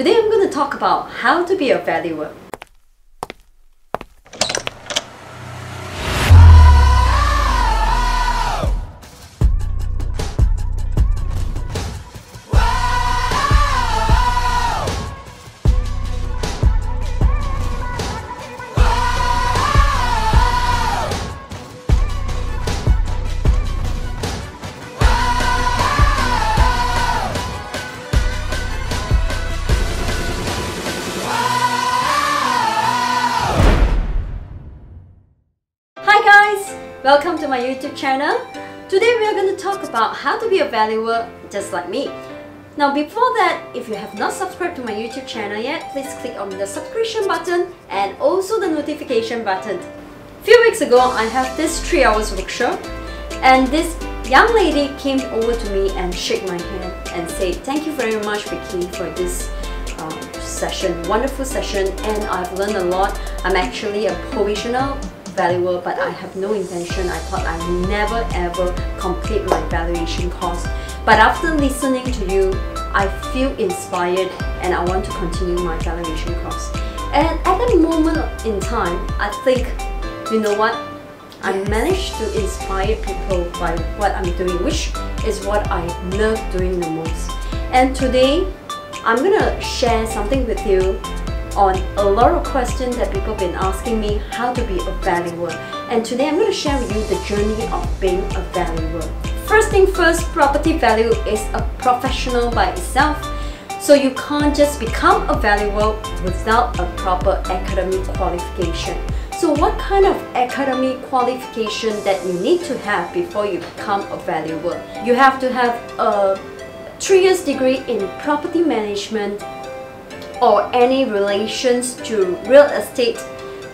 Today I'm going to talk about how to be a valuer. Welcome to my YouTube channel. Today we are going to talk about how to be a valuer just like me. Now before that, if you have not subscribed to my YouTube channel yet, please click on the subscription button and also the notification button. Few weeks ago, I have this 3 hours workshop and this young lady came over to me and shook my hand and said, thank you very much Vicky for this um, session, wonderful session and I've learned a lot. I'm actually a provisional valuer but I have no intention. I thought I would never ever complete my valuation course. But after listening to you, I feel inspired and I want to continue my valuation course. And at that moment in time, I think, you know what? I managed to inspire people by what I'm doing, which is what I love doing the most. And today, I'm gonna share something with you on a lot of questions that people have been asking me how to be a valuer. And today I'm going to share with you the journey of being a valuer. First thing first, property value is a professional by itself. So you can't just become a valuer without a proper academic qualification. So what kind of academic qualification that you need to have before you become a valuer? You have to have a three years degree in property management or any relations to real estate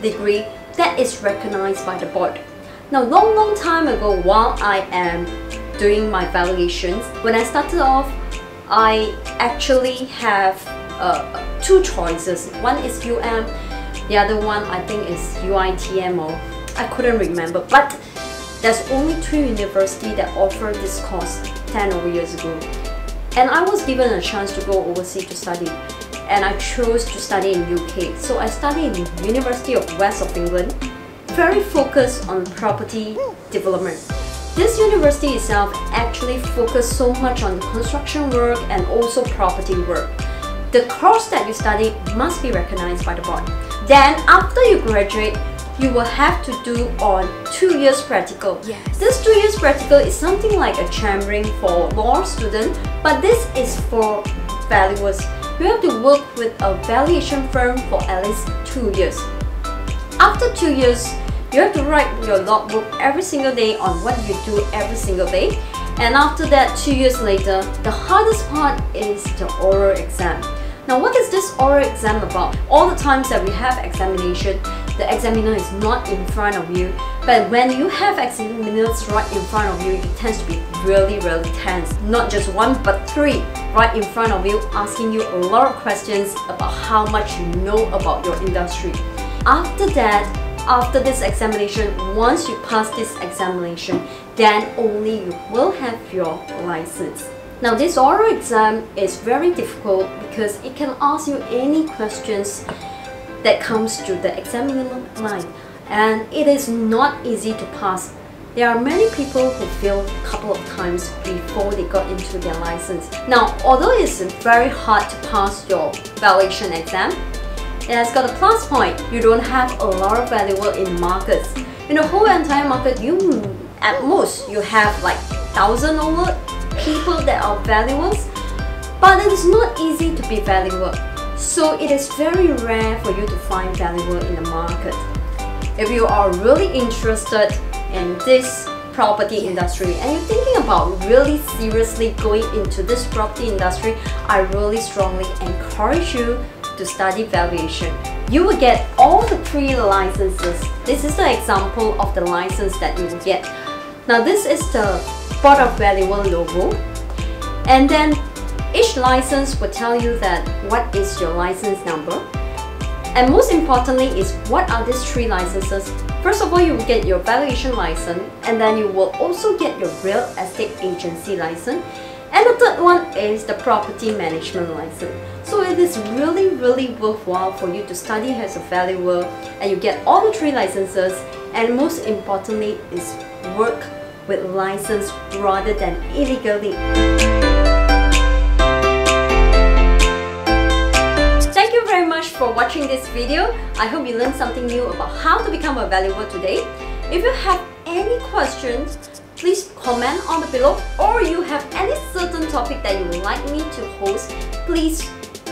degree that is recognized by the board. Now, long, long time ago, while I am doing my valuations, when I started off, I actually have uh, two choices. One is UM, the other one I think is UITM or I couldn't remember. But there's only two universities that offer this course 10 over years ago. And I was given a chance to go overseas to study and I chose to study in UK. So I studied in University of West of England, very focused on property development. This university itself actually focused so much on construction work and also property work. The course that you study must be recognized by the board. Then after you graduate, you will have to do on two years practical. Yes. This two years practical is something like a chambering for law student, but this is for valuers you have to work with a valuation firm for at least two years. After two years, you have to write your logbook every single day on what you do every single day. And after that, two years later, the hardest part is the oral exam. Now, what is this oral exam about? All the times that we have examination, the examiner is not in front of you. But when you have examiners right in front of you, it tends to be really, really tense. Not just one, but three right in front of you, asking you a lot of questions about how much you know about your industry. After that, after this examination, once you pass this examination, then only you will have your license. Now this oral exam is very difficult because it can ask you any questions that comes to the examiner mind and it is not easy to pass. There are many people who fail a couple of times before they got into their license. Now, although it's very hard to pass your valuation exam, it has got a plus point. You don't have a lot of valuable in markets. In the whole entire market, you at most you have like thousand over people that are valuers, but it is not easy to be valuer. So it is very rare for you to find valuable in the market. If you are really interested in this property industry and you're thinking about really seriously going into this property industry, I really strongly encourage you to study valuation. You will get all the three licenses. This is the example of the license that you will get. Now this is the Board of Valuer logo. And then each license will tell you that what is your license number. And most importantly is what are these three licenses? First of all, you will get your valuation license and then you will also get your real estate agency license. And the third one is the property management license. So it is really, really worthwhile for you to study as a valuer and you get all the three licenses and most importantly is work with license rather than illegally. For watching this video. I hope you learned something new about how to become a valuer today. If you have any questions, please comment on the below or you have any certain topic that you would like me to host, please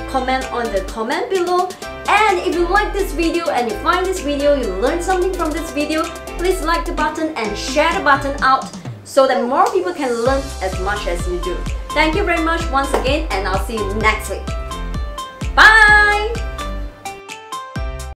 comment on the comment below. And if you like this video and you find this video, you learned something from this video, please like the button and share the button out so that more people can learn as much as you do. Thank you very much once again and I'll see you next week. Bye!